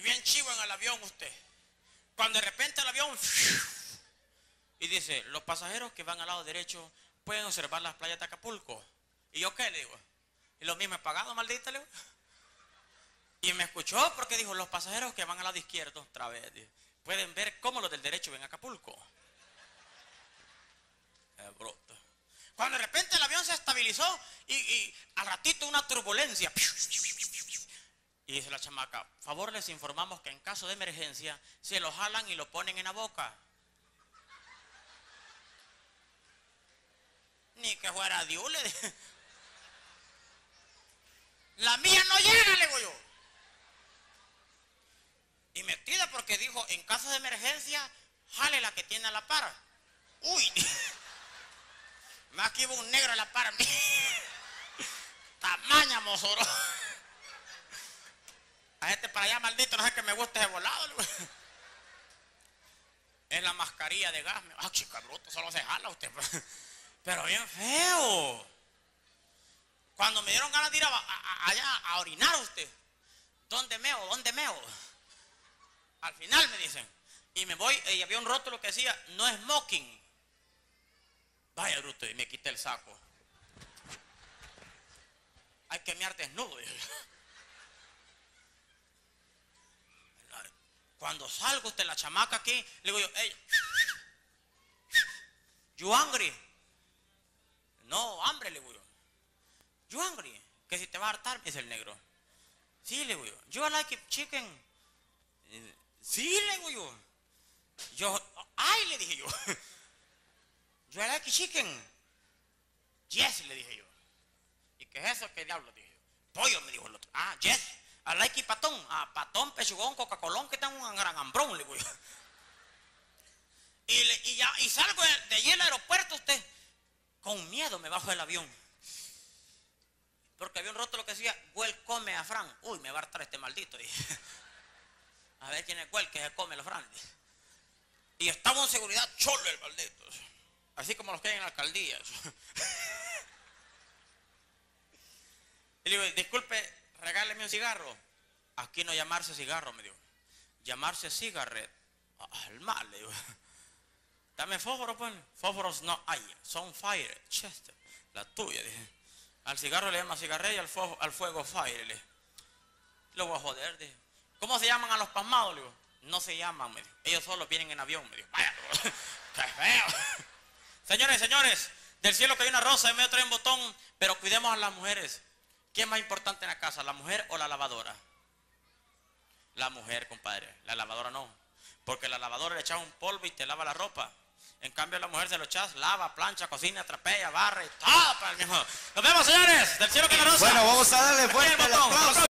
bien chivo en el avión usted. Cuando de repente el avión y dice, los pasajeros que van al lado derecho pueden observar las playas de Acapulco. ¿Y yo qué le digo? Y lo mismo he pagado, maldita, le digo. Y me escuchó porque dijo, los pasajeros que van al lado izquierdo, otra vez, pueden ver cómo los del derecho ven Acapulco. Es bruto. Cuando de repente el avión se estabilizó y, y al ratito una turbulencia. Y dice la chamaca, favor les informamos que en caso de emergencia se lo jalan y lo ponen en la boca. Ni que fuera Dios, le. La mía no llega, le digo yo. Y metida porque dijo, en caso de emergencia, jale la que tiene a la par. Uy, más que iba un negro a la par. Tamaña, mozoro. A este para allá, maldito, no sé que me guste ese volado. Es la mascarilla de gas. Ah, chica, bruto, solo se jala usted. Pero bien feo. Cuando me dieron ganas de ir a- a- allá a orinar usted. ¿Dónde meo? ¿Dónde meo? Al final me dicen. Y me voy, y había un rótulo que decía, no smoking. Vaya bruto, y me quité el saco. Hay que mear desnudo. dije yo. Cuando salgo usted, la chamaca aquí, le digo yo, hey, you hungry? No, hambre, le digo yo. You hungry? Que si te va a hartar, me dice el negro. Sí, le digo yo. You like chicken? Sí, le digo yo. Yo, ay, le dije yo. You like chicken? Yes, le dije yo. ¿Y qué es eso? ¿Qué diablo? Dije yo. Pollo, me dijo el otro. Ah, yes. Like it patón. Ah, patón, pechugón, Coca-Colón, que tengo un gran hambrón, le digo. Y, y ya, y salgo de, allí al aeropuerto usted. Con miedo me bajo del avión. Porque había un rótulo que decía, Güell come a Fran. Uy, me va a hartar este maldito. dije. A ver quién es Güell que se come a Fran. Y estaba en seguridad cholo el maldito. Así como los que hay en la alcaldía. Y le digo, disculpe, regáleme un cigarro. Aquí no llamarse cigarro, me dijo. Llamarse cigarret. El mal, le digo. Dame fósforo, pues. Fósforos no hay. Son fire. Chester. La tuya, dije. Al cigarro le llama cigarret y al, fuego- al fuego fire. Le Lo voy a joder, dije. ¿Cómo se llaman a los pasmados? Digo. No se llaman, me dijo. Ellos solo vienen en avión, me dijo. Feo. Señores, señores, del cielo cae una rosa y me trae un botón, pero cuidemos a las mujeres. ¿Quién es más importante en la casa, la mujer o la lavadora? La mujer, compadre. La lavadora no. Porque la lavadora le echas un polvo y te lava la ropa. En cambio, la mujer se lo echas, lava, plancha, cocina, trapea, barre, todo para el mismo. Nos vemos, señores. Del cielo rosa. Bueno, vamos a darle fuerte el botón. aplauso.